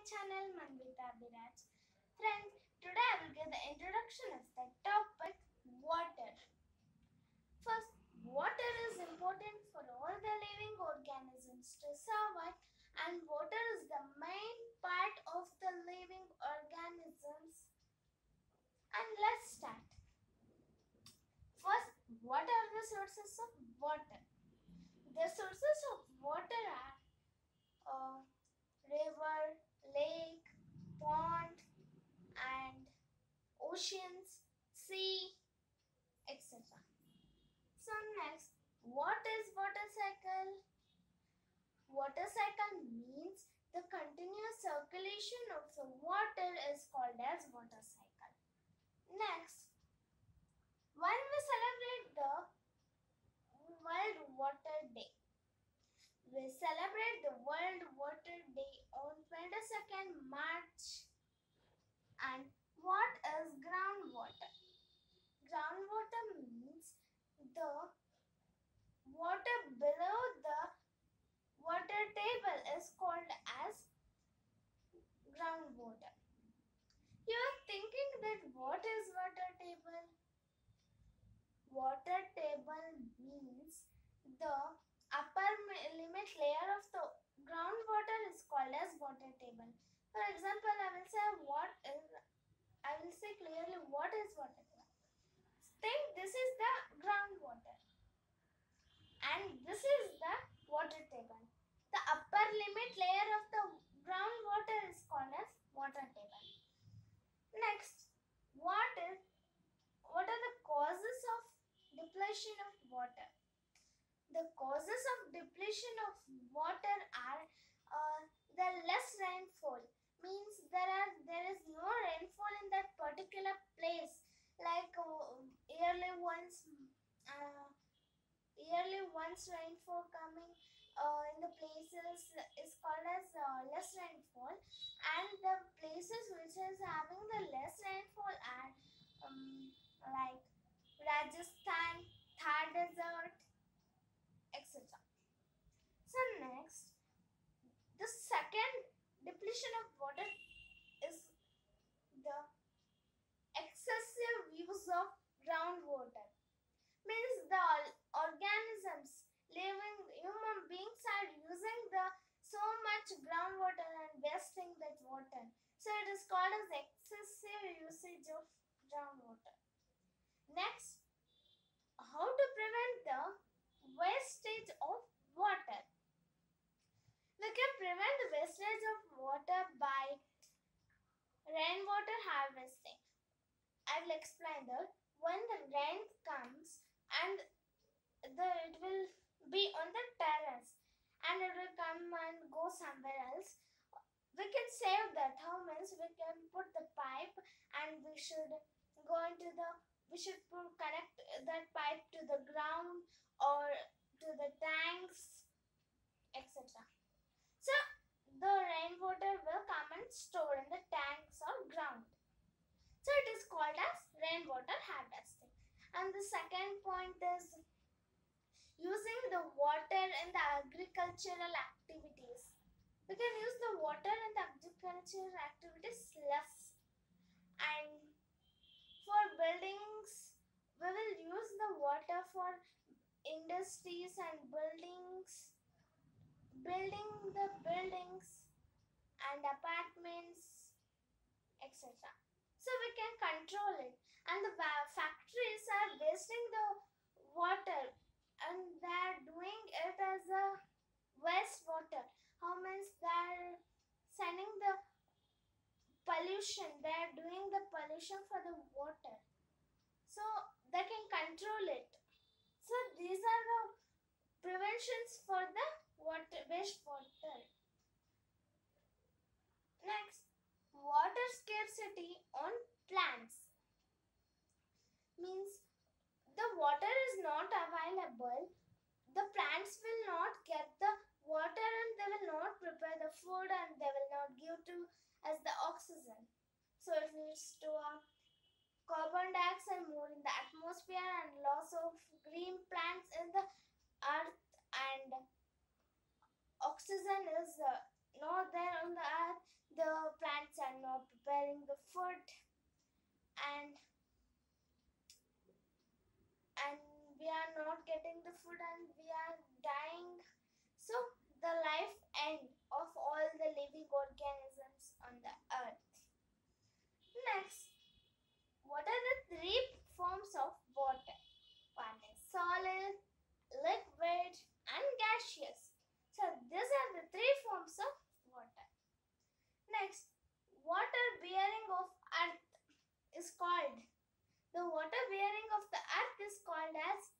channel Manvitha B Raj. Friends, today I will give the introduction of the topic water. First, water is important for all the living organisms to survive and water is the main part of the living organisms. And let's start. First, what are the sources of water? The sources of water are uh, river, lake, pond, and oceans, sea, etc. So next, what is water cycle? Water cycle means the continuous circulation of the water is called as water cycle. Next, when we celebrate the World Water Day, we celebrate the World Water Day on 22nd March. And what is groundwater? Groundwater means the water below the water table is called as groundwater. You are thinking that what is water table? Water table means the upper limit layer of the groundwater is called as water table. For example, I will say what is I will say clearly what is water table. Think this is the groundwater and this is the water table. The upper limit layer of the groundwater is called as water table. Next, what is what are the causes of depletion of water? The causes of depletion of water are uh, the less rainfall means there are there is no rainfall in that particular place like uh, yearly once uh, yearly once rainfall coming uh, in the places is called as uh, less rainfall and the places which is having the less rainfall are um, like Rajasthan, Thar Desert, etc. So next, the second depletion of water is the excessive use of groundwater. Means the organisms living human beings are using the so much groundwater and wasting that water. So it is called as excessive usage of groundwater. Next, how to prevent the wastage of water? We can prevent the wastage of water by rainwater harvesting. I will explain that when the rain comes and the it will be on the terrace and it will come and go somewhere else. We can save that. How means we can put the pipe and we should go into the we should connect that pipe to the ground or to the tanks, etc. So the rainwater will come and store in the tanks or ground. So it is called as rainwater harvesting. And the second point is using the water in the agricultural activities. We can use the water in the agricultural activities less. And buildings, we will use the water for industries and buildings, building the buildings and apartments, etc. So we can control it. And the factories are wasting the water and they are doing it as a waste water. How means they are pollution, they are doing the pollution for the water. So they can control it. So these are the preventions for the water waste water. Next, water scarcity on plants means the water is not available the plants will not get the water and they will not prepare the food and they will not give to as the oxygen. So it leads to a carbon dioxide more in the atmosphere and loss of green plants in the earth. And oxygen is uh, not there on the earth, the plants are not preparing the food. And and we are not getting the food and we are dying. So the life end of all the living organisms on the earth. Next, what are the three forms of water? One is solid, liquid, and gaseous. So these are the three forms of water. Next, water bearing of earth is called the water bearing of the earth is called as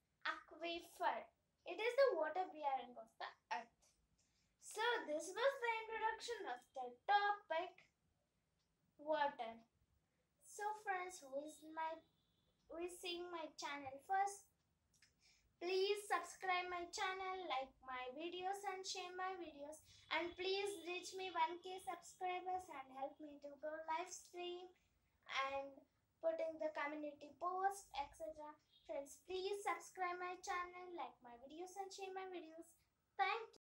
aquifer. It is the water bearing of the earth. So this was the introduction of the topic water. So friends, who is my who is seeing my channel first? Please subscribe my channel, like my videos and share my videos and please reach me 1k subscribers and help me to go live stream and putting the community post etc. Friends, please subscribe my channel, like my videos and share my videos. Thank you.